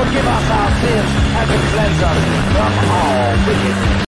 Forgive us our sins and to cleanse us from all wickedness.